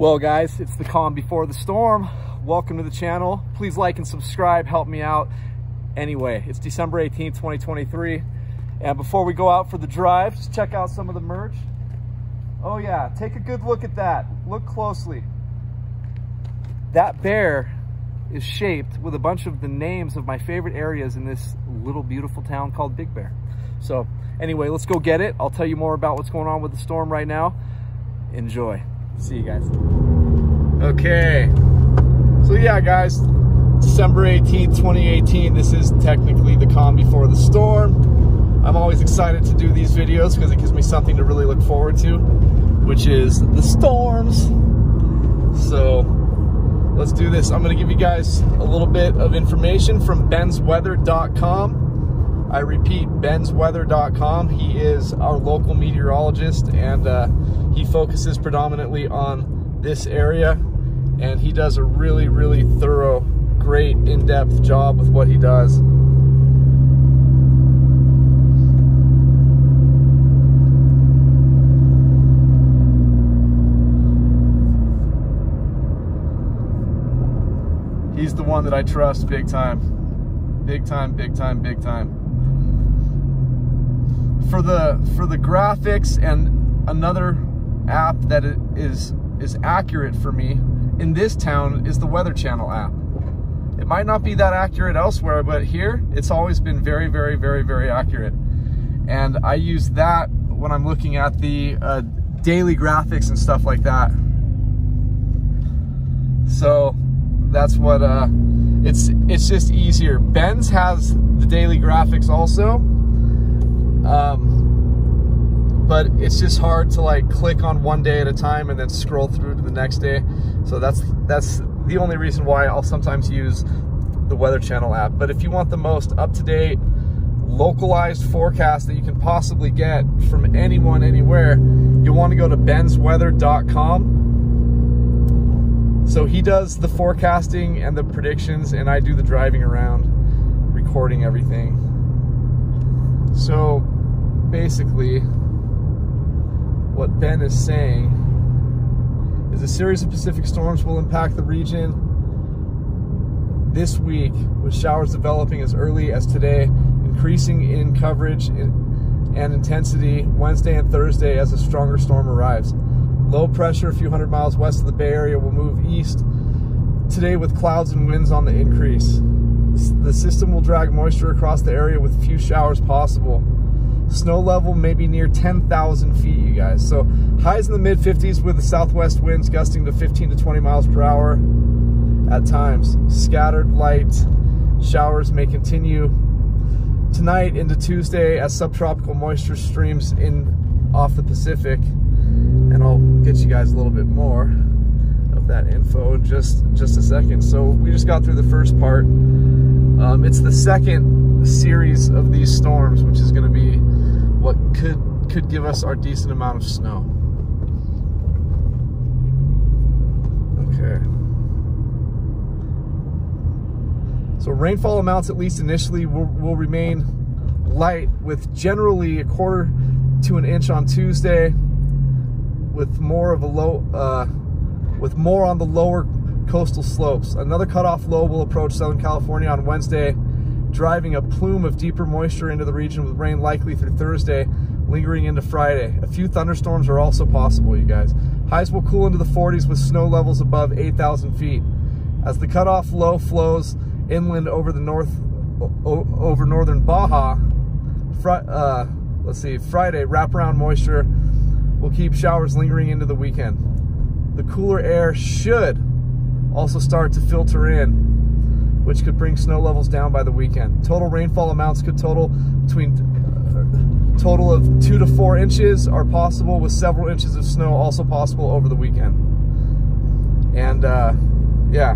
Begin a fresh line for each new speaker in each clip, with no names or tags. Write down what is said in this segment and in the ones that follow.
Well guys, it's the calm before the storm. Welcome to the channel. Please like and subscribe, help me out. Anyway, it's December 18th, 2023. And before we go out for the drive, just check out some of the merch. Oh yeah, take a good look at that. Look closely. That bear is shaped with a bunch of the names of my favorite areas in this little beautiful town called Big Bear. So anyway, let's go get it. I'll tell you more about what's going on with the storm right now. Enjoy. See you guys. Okay. So yeah, guys, December 18th, 2018. This is technically the calm before the storm. I'm always excited to do these videos because it gives me something to really look forward to, which is the storms. So let's do this. I'm going to give you guys a little bit of information from bensweather.com. I repeat, bensweather.com. He is our local meteorologist and uh, he focuses predominantly on this area and he does a really, really thorough, great, in-depth job with what he does. He's the one that I trust big time. Big time, big time, big time for the for the graphics and another app that is is accurate for me in this town is the Weather Channel app. It might not be that accurate elsewhere, but here it's always been very, very, very, very accurate. And I use that when I'm looking at the uh, daily graphics and stuff like that. So that's what uh, it's it's just easier. Ben's has the daily graphics also um, but it's just hard to like click on one day at a time and then scroll through to the next day. So that's that's the only reason why I'll sometimes use the Weather Channel app. But if you want the most up-to-date, localized forecast that you can possibly get from anyone, anywhere, you'll want to go to bensweather.com. So he does the forecasting and the predictions, and I do the driving around, recording everything. So basically, what Ben is saying is a series of Pacific storms will impact the region this week, with showers developing as early as today, increasing in coverage and intensity Wednesday and Thursday as a stronger storm arrives. Low pressure a few hundred miles west of the Bay Area will move east today with clouds and winds on the increase. The system will drag moisture across the area with few showers possible. Snow level maybe near 10,000 feet, you guys. So highs in the mid 50s with the southwest winds gusting to 15 to 20 miles per hour at times. Scattered light showers may continue tonight into Tuesday as subtropical moisture streams in off the Pacific. And I'll get you guys a little bit more of that info in just, just a second. So we just got through the first part. Um, it's the second series of these storms, which is going to be what could could give us our decent amount of snow. Okay. So rainfall amounts, at least initially, will, will remain light with generally a quarter to an inch on Tuesday with more of a low, uh, with more on the lower coastal slopes. Another cutoff low will approach Southern California on Wednesday, driving a plume of deeper moisture into the region with rain likely through Thursday, lingering into Friday. A few thunderstorms are also possible, you guys. Highs will cool into the 40s with snow levels above 8,000 feet. As the cutoff low flows inland over the north, over northern Baja, uh, let's see, Friday, wraparound moisture will keep showers lingering into the weekend. The cooler air should also start to filter in, which could bring snow levels down by the weekend. Total rainfall amounts could total between uh, total of two to four inches are possible with several inches of snow also possible over the weekend. And uh, yeah,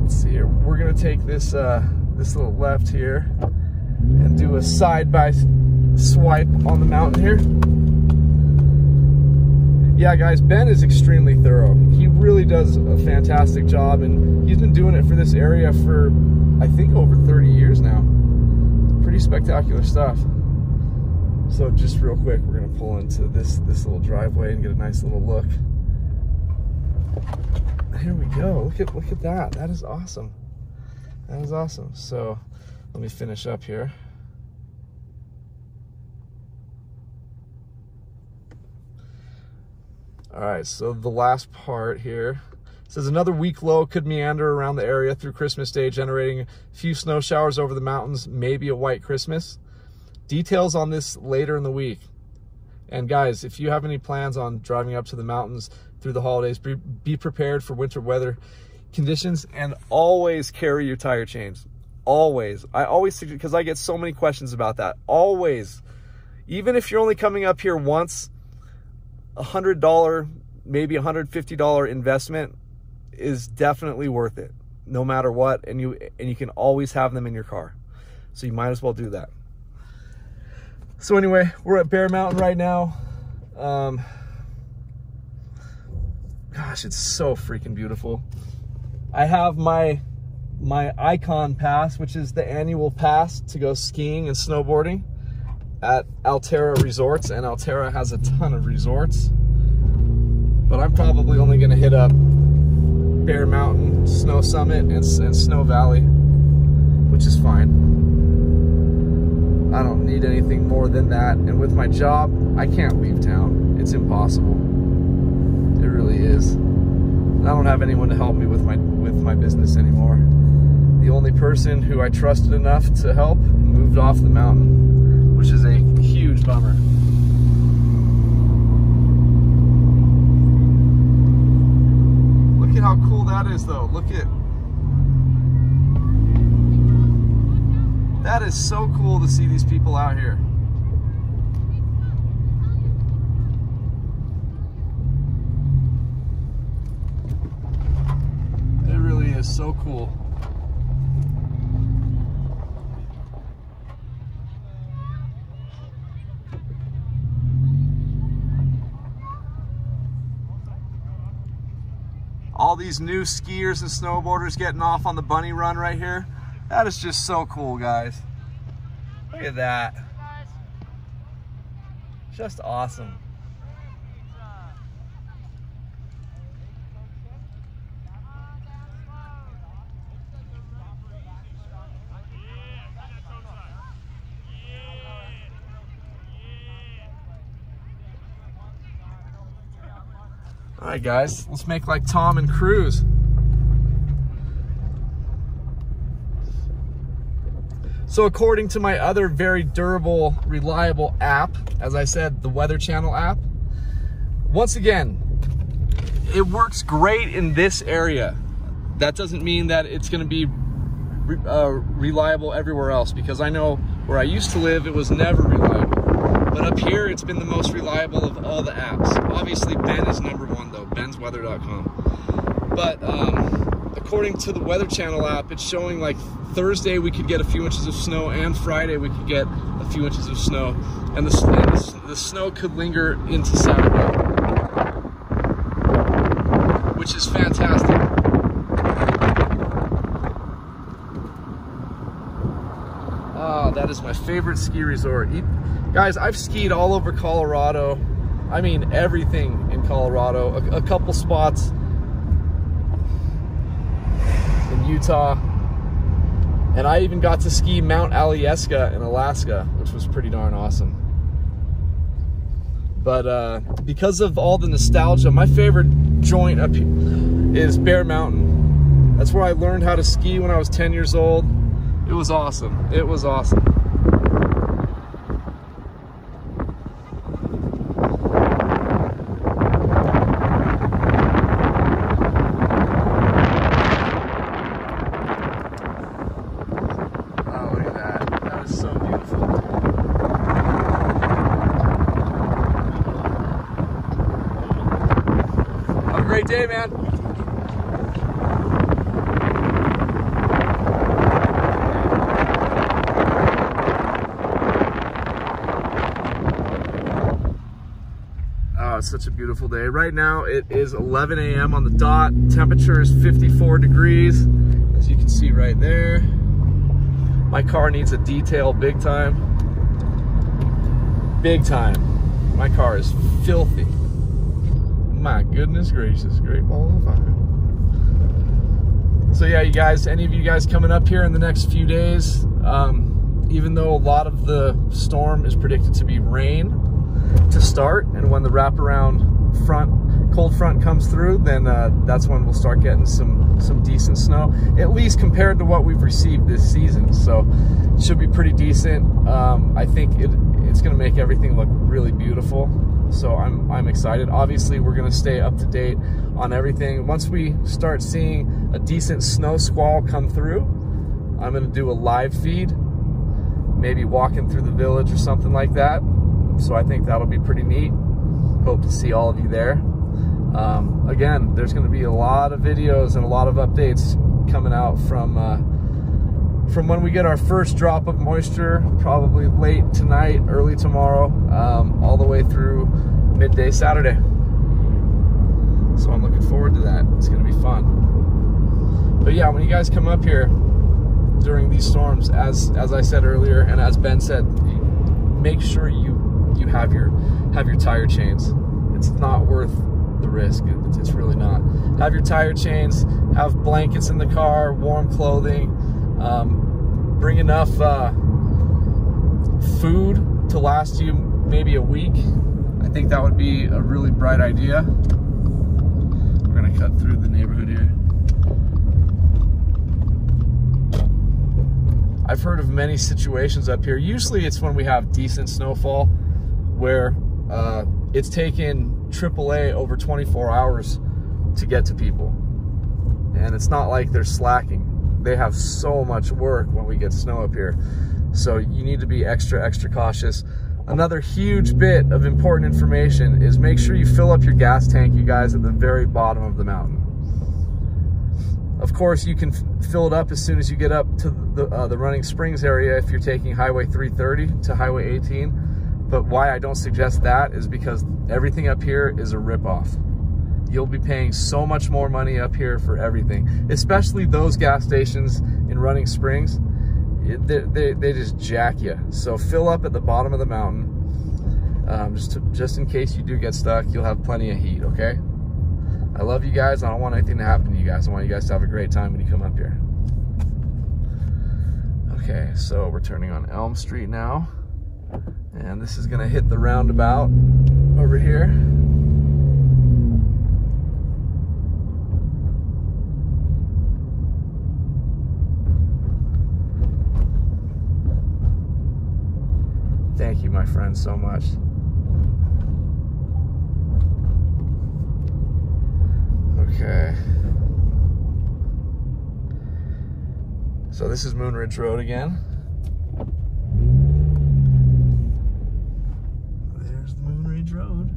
let's see here. We're gonna take this uh, this little left here and do a side by swipe on the mountain here yeah, guys, Ben is extremely thorough. He really does a fantastic job, and he's been doing it for this area for, I think, over 30 years now. Pretty spectacular stuff. So just real quick, we're gonna pull into this this little driveway and get a nice little look. Here we go. Look at look at that. That is awesome. That is awesome. So let me finish up here. All right, so the last part here says another weak low could meander around the area through Christmas Day, generating a few snow showers over the mountains, maybe a white Christmas. Details on this later in the week. And guys, if you have any plans on driving up to the mountains through the holidays, be, be prepared for winter weather conditions and always carry your tire chains. Always. I always, because I get so many questions about that. Always. Even if you're only coming up here once, $100, maybe a $150 investment is definitely worth it no matter what and you and you can always have them in your car so you might as well do that so anyway, we're at Bear Mountain right now. Um, gosh, it's so freaking beautiful. I have my my Icon Pass, which is the annual pass to go skiing and snowboarding at Alterra Resorts, and Alterra has a ton of resorts. But I'm probably only gonna hit up Bear Mountain, Snow Summit, and, and Snow Valley, which is fine. I don't need anything more than that. And with my job, I can't leave town. It's impossible. It really is. I don't have anyone to help me with my with my business anymore. The only person who I trusted enough to help moved off the mountain, which is a huge bummer. Look at how cool that is though. Look at That is so cool to see these people out here. It really is so cool. These new skiers and snowboarders getting off on the bunny run right here. That is just so cool, guys. Look at that. Just awesome. All right, guys, let's make like Tom and Cruise. So according to my other very durable, reliable app, as I said, the Weather Channel app, once again, it works great in this area. That doesn't mean that it's gonna be uh, reliable everywhere else because I know where I used to live, it was never reliable. But up here, it's been the most reliable of all the apps. Obviously, Ben is number one though, bensweather.com. But um, according to the Weather Channel app, it's showing like Thursday we could get a few inches of snow, and Friday we could get a few inches of snow, and the, and the, the snow could linger into Saturday, which is fantastic. Ah, that is my favorite ski resort. Guys, I've skied all over Colorado. I mean, everything in Colorado. A, a couple spots in Utah. And I even got to ski Mount Alyeska in Alaska, which was pretty darn awesome. But uh, because of all the nostalgia, my favorite joint up is Bear Mountain. That's where I learned how to ski when I was 10 years old. It was awesome. It was awesome. day, man. Oh, such a beautiful day. Right now it is 11 a.m. on the dot. Temperature is 54 degrees, as you can see right there. My car needs a detail big time. big time. My car is filthy. My goodness gracious, great ball of fire. So yeah, you guys, any of you guys coming up here in the next few days, um, even though a lot of the storm is predicted to be rain start, and when the wraparound front, cold front comes through, then uh, that's when we'll start getting some, some decent snow, at least compared to what we've received this season. So it should be pretty decent. Um, I think it, it's gonna make everything look really beautiful. So I'm, I'm excited. Obviously, we're gonna stay up to date on everything. Once we start seeing a decent snow squall come through, I'm gonna do a live feed, maybe walking through the village or something like that. So I think that'll be pretty neat. Hope to see all of you there. Um, again, there's gonna be a lot of videos and a lot of updates coming out from uh, from when we get our first drop of moisture, probably late tonight, early tomorrow, um, all the way through midday Saturday. So I'm looking forward to that. It's gonna be fun. But yeah, when you guys come up here during these storms, as as I said earlier, and as Ben said, make sure you you have your have your tire chains. It's not worth the risk. It, it's really not. Have your tire chains. Have blankets in the car, warm clothing. Um, bring enough uh, food to last you maybe a week. I think that would be a really bright idea. We're gonna cut through the neighborhood here. I've heard of many situations up here. Usually it's when we have decent snowfall where uh, it's taken AAA over 24 hours to get to people. And it's not like they're slacking they have so much work when we get snow up here. So you need to be extra, extra cautious. Another huge bit of important information is make sure you fill up your gas tank, you guys, at the very bottom of the mountain. Of course, you can fill it up as soon as you get up to the, uh, the Running Springs area if you're taking Highway 330 to Highway 18. But why I don't suggest that is because everything up here is a ripoff you'll be paying so much more money up here for everything, especially those gas stations in Running Springs. They, they, they just jack you. So fill up at the bottom of the mountain. Um, just, to, just in case you do get stuck, you'll have plenty of heat, okay? I love you guys. I don't want anything to happen to you guys. I want you guys to have a great time when you come up here. Okay, so we're turning on Elm Street now. And this is gonna hit the roundabout over here. Thank you, my friend, so much. Okay. So this is Moonridge Road again. There's Moonridge Road.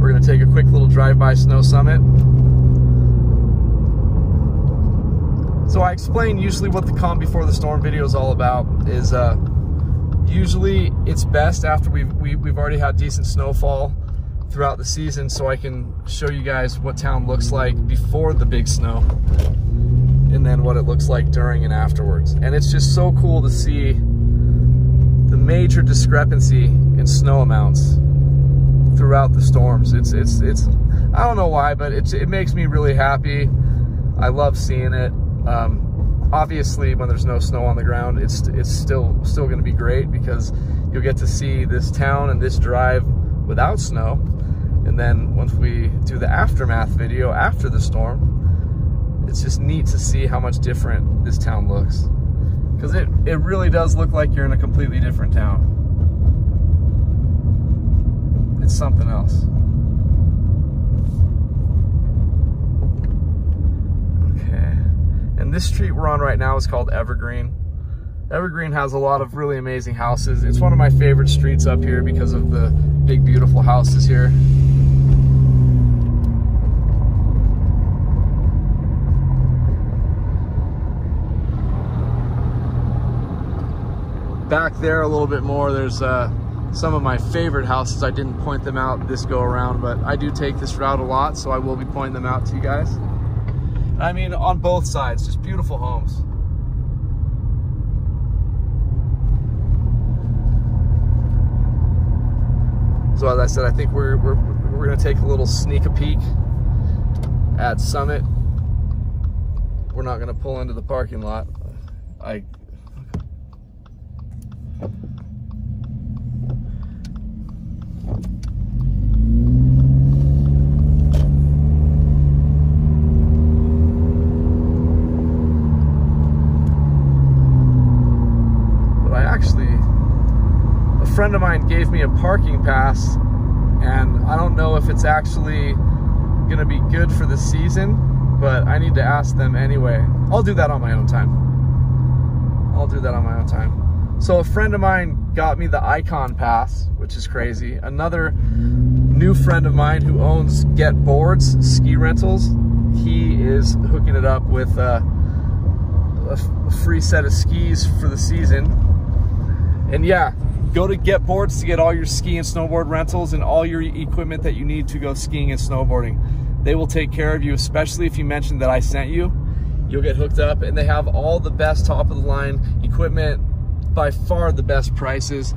We're gonna take a quick little drive-by Snow Summit. So I explain usually what the calm before the storm video is all about is uh, usually it's best after we've, we, have we have already had decent snowfall throughout the season so I can show you guys what town looks like before the big snow and then what it looks like during and afterwards. And it's just so cool to see the major discrepancy in snow amounts throughout the storms. It's, it's, it's, I don't know why, but it's, it makes me really happy. I love seeing it. Um, obviously, when there's no snow on the ground, it's it's still still going to be great because you'll get to see this town and this drive without snow. And then once we do the aftermath video after the storm, it's just neat to see how much different this town looks. Because it, it really does look like you're in a completely different town. It's something else. Okay. And this street we're on right now is called Evergreen. Evergreen has a lot of really amazing houses. It's one of my favorite streets up here because of the big, beautiful houses here. back there a little bit more, there's uh, some of my favorite houses. I didn't point them out this go around, but I do take this route a lot, so I will be pointing them out to you guys. I mean, on both sides, just beautiful homes. So as I said, I think we're, we're, we're gonna take a little sneak a peek at Summit. We're not gonna pull into the parking lot. I friend of mine gave me a parking pass and I don't know if it's actually gonna be good for the season, but I need to ask them anyway. I'll do that on my own time. I'll do that on my own time. So a friend of mine got me the Icon Pass, which is crazy. Another new friend of mine who owns Get Boards Ski Rentals, he is hooking it up with uh, a free set of skis for the season. And yeah, Go to Get Boards to get all your ski and snowboard rentals and all your equipment that you need to go skiing and snowboarding. They will take care of you, especially if you mention that I sent you. You'll get hooked up and they have all the best top of the line equipment, by far the best prices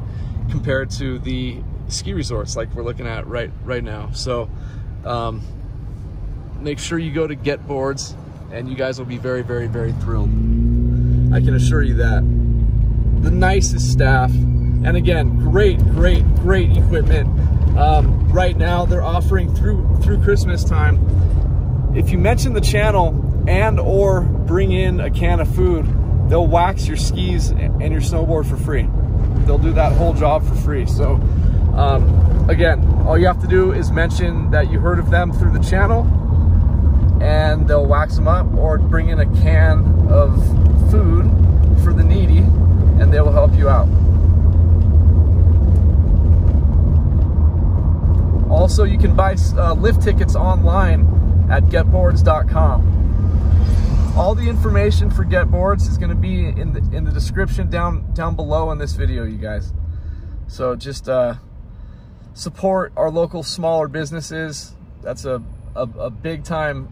compared to the ski resorts like we're looking at right right now. So um, make sure you go to Get Boards and you guys will be very, very, very thrilled. I can assure you that. The nicest staff, and again, great, great, great equipment. Um, right now, they're offering through through Christmas time. If you mention the channel and or bring in a can of food, they'll wax your skis and your snowboard for free. They'll do that whole job for free. So um, again, all you have to do is mention that you heard of them through the channel and they'll wax them up or bring in a can of food for the needy and they will help you out. Also, you can buy uh, lift tickets online at getboards.com. All the information for GetBoards is going to be in the in the description down down below in this video, you guys. So just uh, support our local smaller businesses. That's a, a, a big time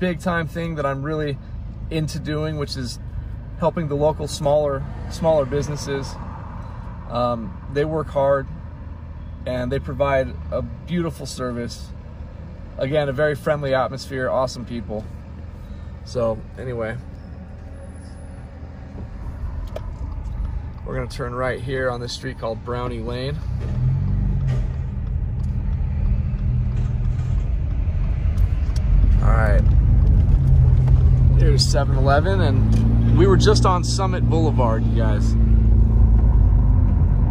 big time thing that I'm really into doing, which is helping the local smaller smaller businesses. Um, they work hard and they provide a beautiful service. Again, a very friendly atmosphere, awesome people. So, anyway, we're to turn right here on this street called Brownie Lane. All right, here's 7 Eleven, and we were just on Summit Boulevard, you guys.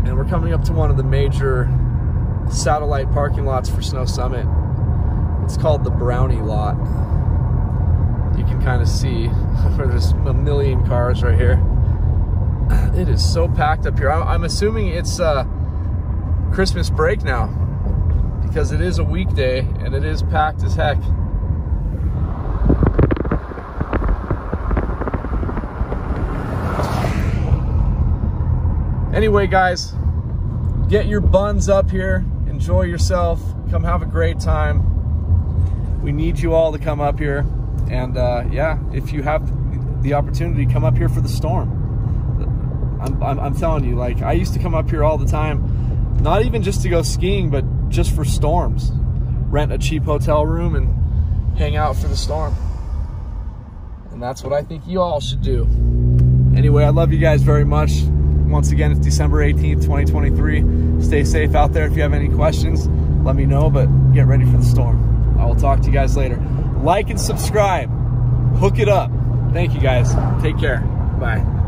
And we're coming up to one of the major satellite parking lots for Snow Summit. It's called the Brownie Lot. You can kind of see where there's a million cars right here. It is so packed up here. I'm assuming it's uh, Christmas break now because it is a weekday and it is packed as heck. Anyway, guys, get your buns up here enjoy yourself. Come have a great time. We need you all to come up here. And uh, yeah, if you have the opportunity, come up here for the storm. I'm, I'm, I'm telling you, like, I used to come up here all the time, not even just to go skiing, but just for storms. Rent a cheap hotel room and hang out for the storm. And that's what I think you all should do. Anyway, I love you guys very much. Once again, it's December 18th, 2023. Stay safe out there. If you have any questions, let me know, but get ready for the storm. I will talk to you guys later. Like and subscribe. Hook it up. Thank you guys. Take care. Bye.